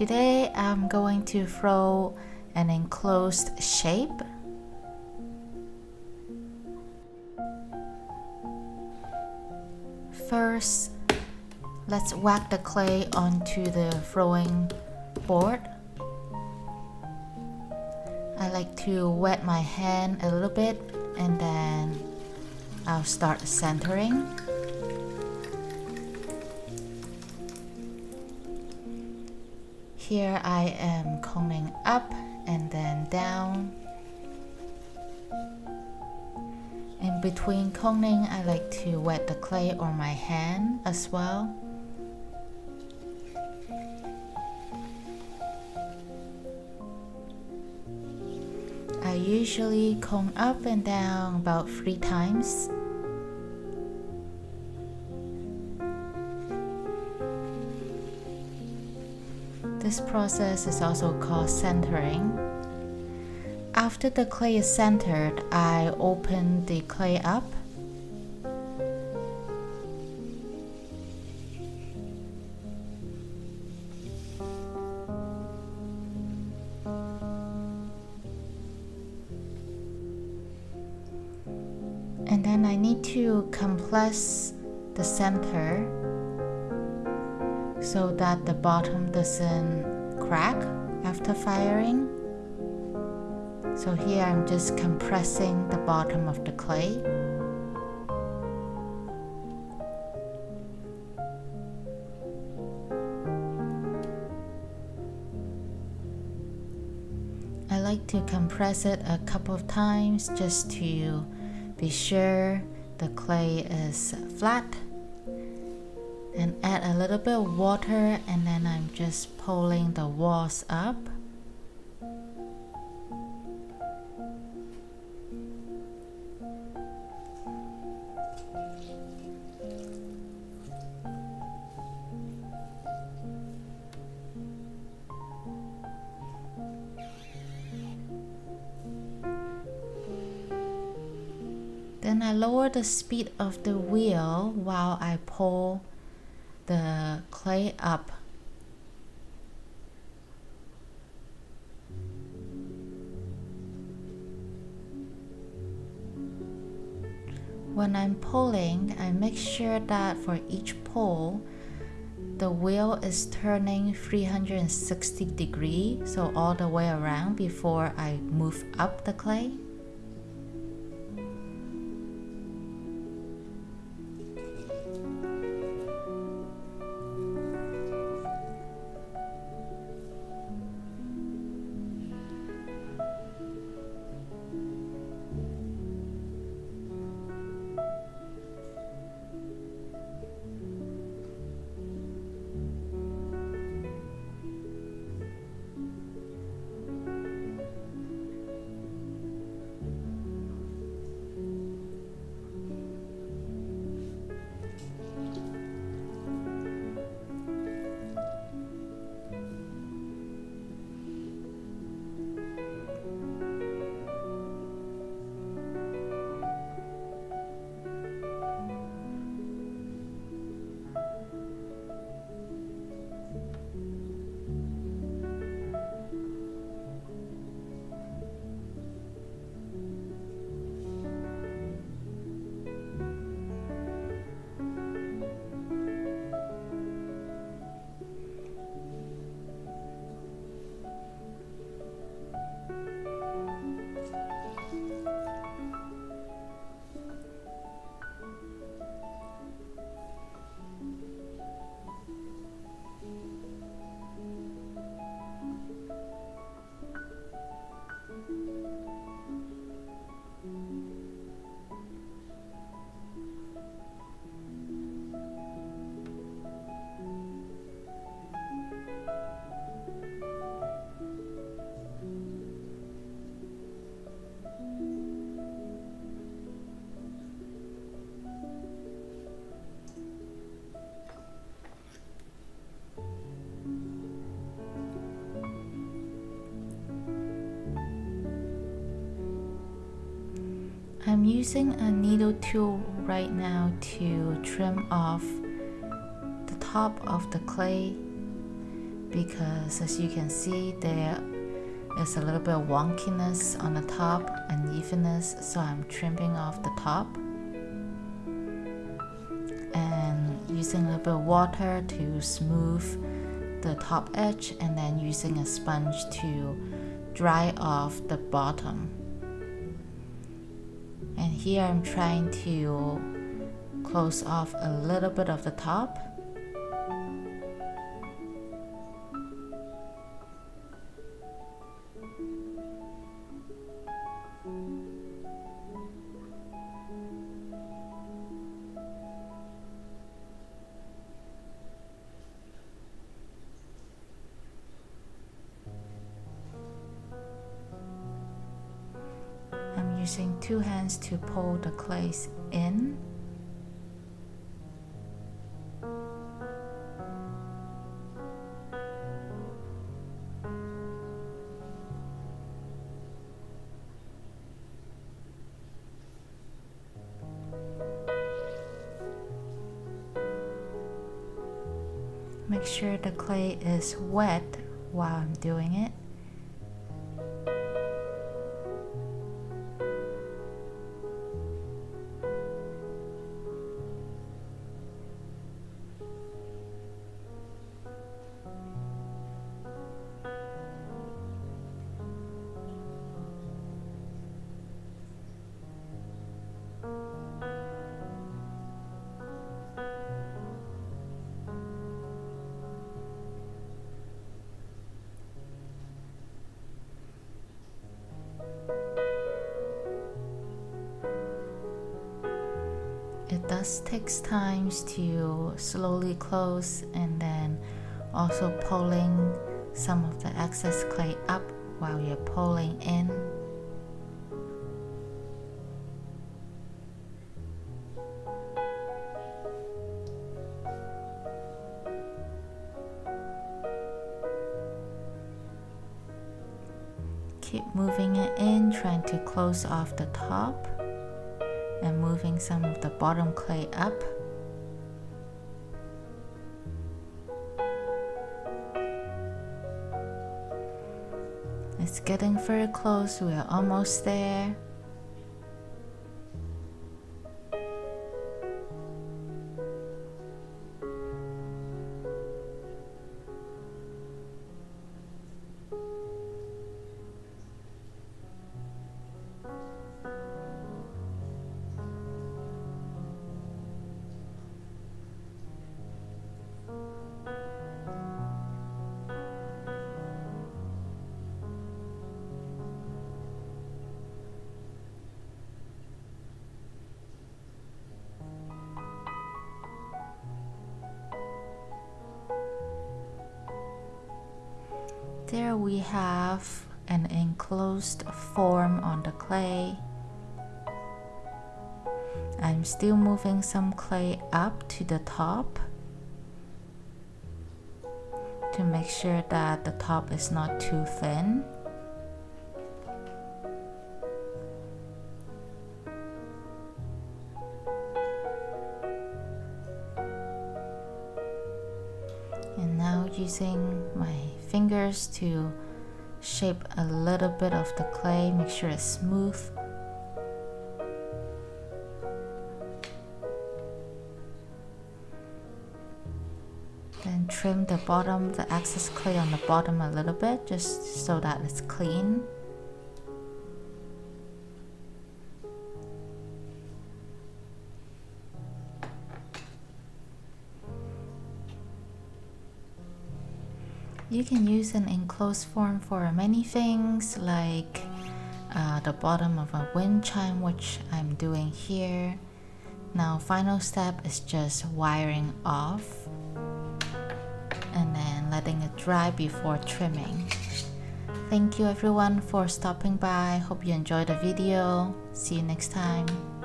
Today I'm going to throw an enclosed shape. First, let's whack the clay onto the throwing board. I like to wet my hand a little bit and then I'll start centering. Here I am coning up and then down. In between coning, I like to wet the clay on my hand as well. I usually cone up and down about three times. This process is also called centering. After the clay is centered, I open the clay up. And then I need to compress the center so that the bottom doesn't crack after firing. So here I'm just compressing the bottom of the clay. I like to compress it a couple of times just to be sure the clay is flat and add a little bit of water and then I'm just pulling the walls up. Then I lower the speed of the wheel while I pull the clay up. When I'm pulling, I make sure that for each pull, the wheel is turning 360 degree, so all the way around before I move up the clay. I'm using a needle tool right now to trim off the top of the clay because as you can see there is a little bit of wonkiness on the top, and unevenness, so I'm trimming off the top. And using a little bit of water to smooth the top edge and then using a sponge to dry off the bottom. And here I'm trying to close off a little bit of the top using two hands to pull the clays in. Make sure the clay is wet while I'm doing it. It takes times to slowly close and then also pulling some of the excess clay up while you're pulling in. Keep moving it in trying to close off the top and moving some of the bottom clay up. It's getting very close, we are almost there. There we have an enclosed form on the clay. I'm still moving some clay up to the top to make sure that the top is not too thin. Using my fingers to shape a little bit of the clay, make sure it's smooth. Then trim the bottom, the excess clay on the bottom a little bit just so that it's clean. You can use an enclosed form for many things like uh, the bottom of a wind chime which I'm doing here. Now final step is just wiring off and then letting it dry before trimming. Thank you everyone for stopping by. Hope you enjoyed the video. See you next time.